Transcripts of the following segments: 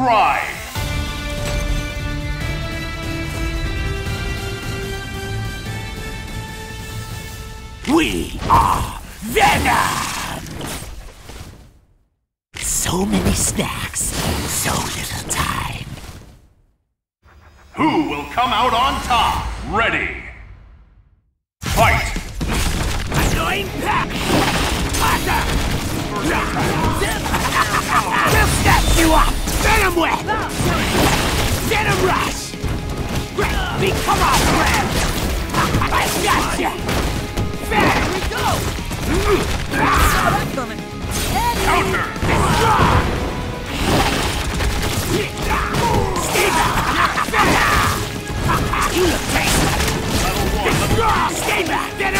Stride! We are Venom! So many snacks, so little time. Who will come out on top? Ready! Fight! Annoying pack! Master! Venom Web! Venom Rush! Become our friend! I gotcha! Here we go! Saw that coming. You! Stay back! Venom Master!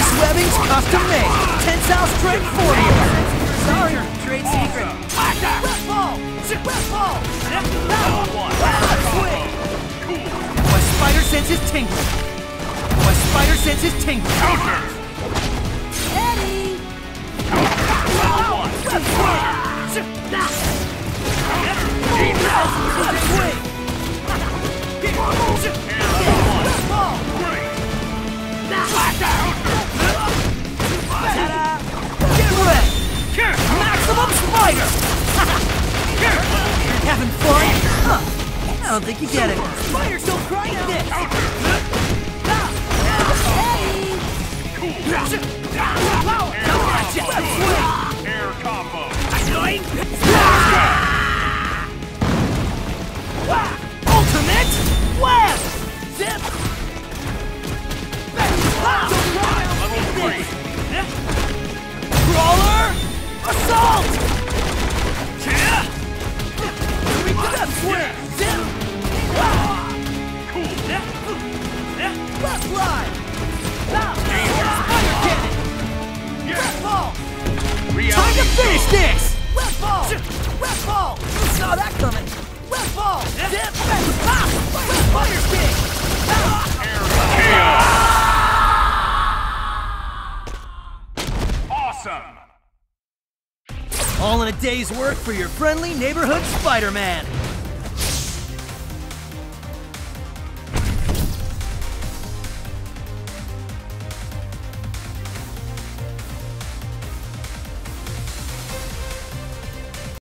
This webbing's custom made. Tensile strength formula. Sorry, trade secret. Ball. Ball. My spider sense is tingling. My spider sense is tingling. Counter! I don't think you get it. Spiders don't cry in this! Air combo! Annoying! Ultimate Left! Spider cannon! Left ball! Time to finish this! Left ball! Left ball! Saw that coming! Left ball! Ah! Kick! Awesome! All in a day's work for your friendly neighborhood Spider-Man.